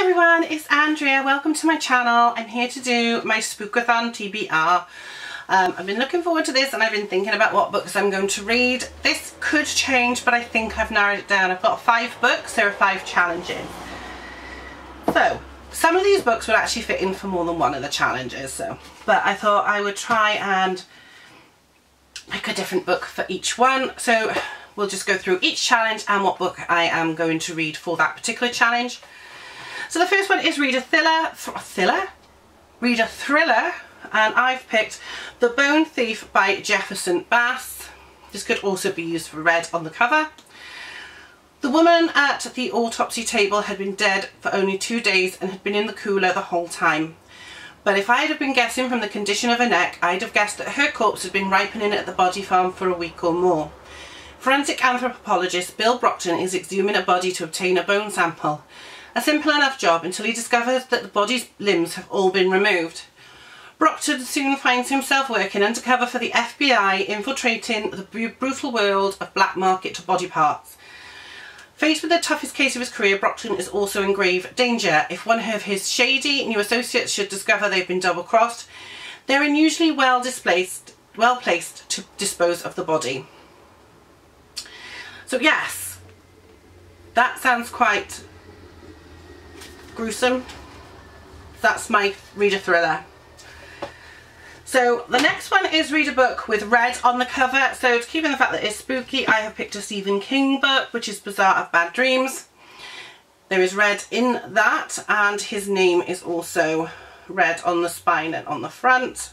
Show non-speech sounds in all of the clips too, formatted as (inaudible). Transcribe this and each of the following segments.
Everyone, it's Andrea. Welcome to my channel. I'm here to do my Spookathon TBR. Um, I've been looking forward to this and I've been thinking about what books I'm going to read. This could change, but I think I've narrowed it down. I've got five books, there are five challenges. So, some of these books would actually fit in for more than one of the challenges, so. But I thought I would try and pick a different book for each one. So we'll just go through each challenge and what book I am going to read for that particular challenge. So the first one is read a thriller, th thriller? Read a thriller and I've picked The Bone Thief by Jefferson Bass. This could also be used for red on the cover. The woman at the autopsy table had been dead for only two days and had been in the cooler the whole time. But if I had been guessing from the condition of her neck, I'd have guessed that her corpse had been ripening at the body farm for a week or more. Forensic anthropologist Bill Brockton is exhuming a body to obtain a bone sample. A simple enough job until he discovers that the body's limbs have all been removed. Brockton soon finds himself working undercover for the FBI, infiltrating the brutal world of black market body parts. Faced with the toughest case of his career, Brockton is also in grave danger. If one of his shady new associates should discover they've been double-crossed, they're unusually well displaced, well placed to dispose of the body. So yes, that sounds quite gruesome. That's my reader thriller. So the next one is read a book with red on the cover. So to keep in the fact that it's spooky, I have picked a Stephen King book, which is Bazaar of Bad Dreams. There is red in that and his name is also red on the spine and on the front.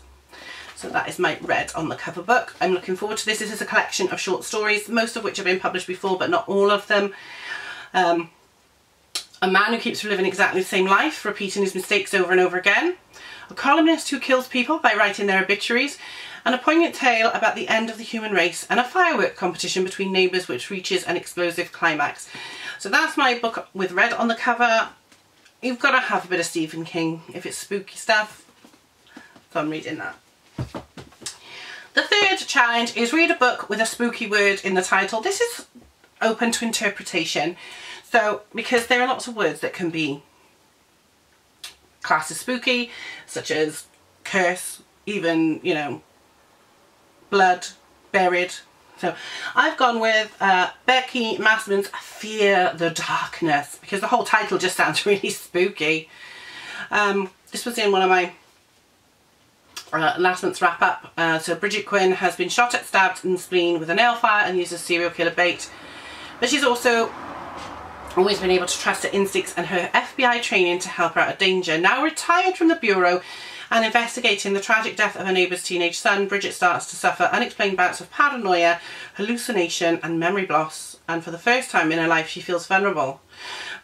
So that is my red on the cover book. I'm looking forward to this. This is a collection of short stories, most of which have been published before, but not all of them. Um, a man who keeps living exactly the same life, repeating his mistakes over and over again. A columnist who kills people by writing their obituaries. And a poignant tale about the end of the human race. And a firework competition between neighbours which reaches an explosive climax. So that's my book with red on the cover. You've got to have a bit of Stephen King if it's spooky stuff. So I'm reading that. The third challenge is read a book with a spooky word in the title. This is open to interpretation. So, because there are lots of words that can be classed as spooky, such as curse, even, you know, blood, buried. So I've gone with uh, Becky Masterman's Fear the Darkness because the whole title just sounds (laughs) really spooky. Um, this was in one of my uh, last month's wrap up. Uh, so Bridget Quinn has been shot at, stabbed in the spleen with a nail file and used uses serial killer bait. But she's also always been able to trust her instincts and her FBI training to help her out of danger. Now retired from the Bureau and investigating the tragic death of her neighbour's teenage son, Bridget starts to suffer unexplained bouts of paranoia, hallucination and memory loss and for the first time in her life she feels vulnerable.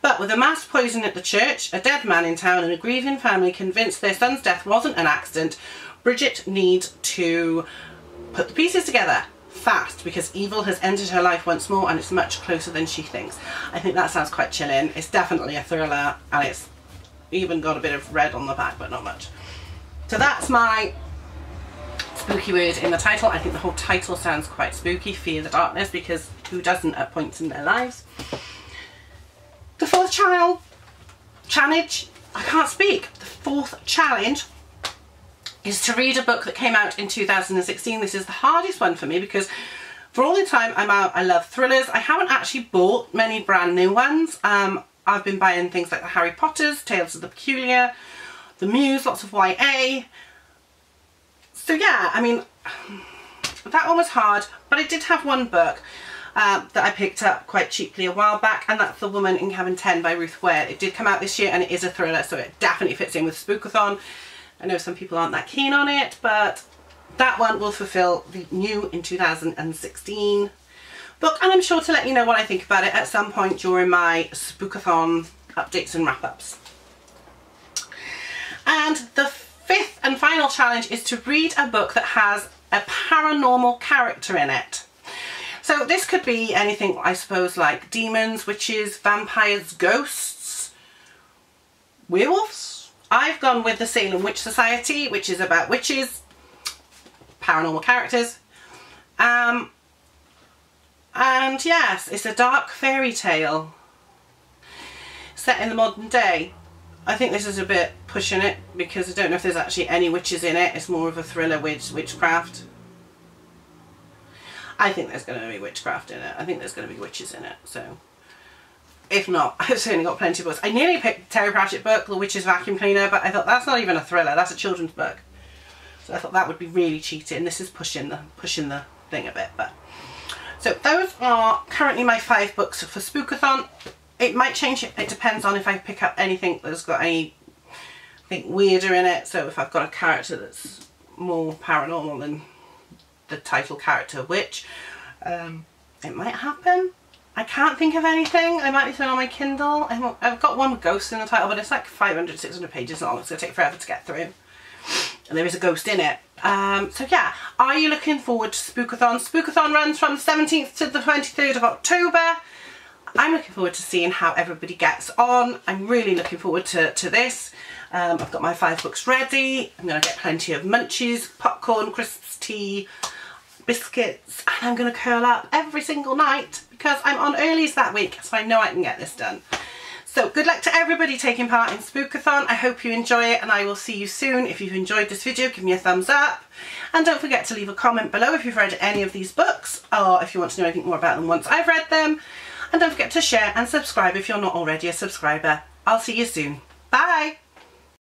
But with a mass poison at the church, a dead man in town and a grieving family convinced their son's death wasn't an accident, Bridget needs to put the pieces together fast because evil has entered her life once more and it's much closer than she thinks. I think that sounds quite chilling. It's definitely a thriller and it's even got a bit of red on the back but not much. So that's my spooky word in the title. I think the whole title sounds quite spooky, Fear the Darkness, because who doesn't at points in their lives? The fourth channel, challenge, I can't speak. The fourth challenge is to read a book that came out in 2016. This is the hardest one for me because for all the time I'm out, I love thrillers. I haven't actually bought many brand new ones. Um, I've been buying things like the Harry Potters, Tales of the Peculiar, The Muse, lots of YA. So yeah, I mean, that one was hard, but I did have one book uh, that I picked up quite cheaply a while back and that's The Woman in Cabin 10 by Ruth Ware. It did come out this year and it is a thriller so it definitely fits in with Spookathon. I know some people aren't that keen on it, but that one will fulfill the new in 2016 book and I'm sure to let you know what I think about it at some point during my Spookathon updates and wrap-ups. And the fifth and final challenge is to read a book that has a paranormal character in it. So this could be anything, I suppose, like demons, witches, vampires, ghosts, werewolves, I've gone with the Salem Witch Society, which is about witches, paranormal characters. Um, and yes, it's a dark fairy tale set in the modern day. I think this is a bit pushing it because I don't know if there's actually any witches in it. It's more of a thriller witch witchcraft. I think there's going to be witchcraft in it. I think there's going to be witches in it. So, if not, (laughs) I've certainly got plenty of books. I nearly picked Terry Pratchett book, The Witch's Vacuum Cleaner, but I thought that's not even a thriller. That's a children's book. So I thought that would be really cheating. And this is pushing the pushing the thing a bit. But so those are currently my five books for Spookathon. It might change. It depends on if I pick up anything that's got anything weirder in it. So if I've got a character that's more paranormal than the title character witch, um, it might happen. I can't think of anything. I might be throwing on my Kindle. I've got one ghost in the title, but it's like 500, 600 pages long. It's going to take forever to get through. And there is a ghost in it. Um, so yeah, are you looking forward to Spookathon? Spookathon runs from the 17th to the 23rd of October. I'm looking forward to seeing how everybody gets on. I'm really looking forward to, to this. Um, I've got my five books ready. I'm going to get plenty of munchies, popcorn, crisps, tea, biscuits, and I'm going to curl up every single night because I'm on earlies that week, so I know I can get this done. So good luck to everybody taking part in Spookathon. I hope you enjoy it and I will see you soon. If you've enjoyed this video, give me a thumbs up. And don't forget to leave a comment below if you've read any of these books or if you want to know anything more about them once I've read them. And don't forget to share and subscribe if you're not already a subscriber. I'll see you soon. Bye!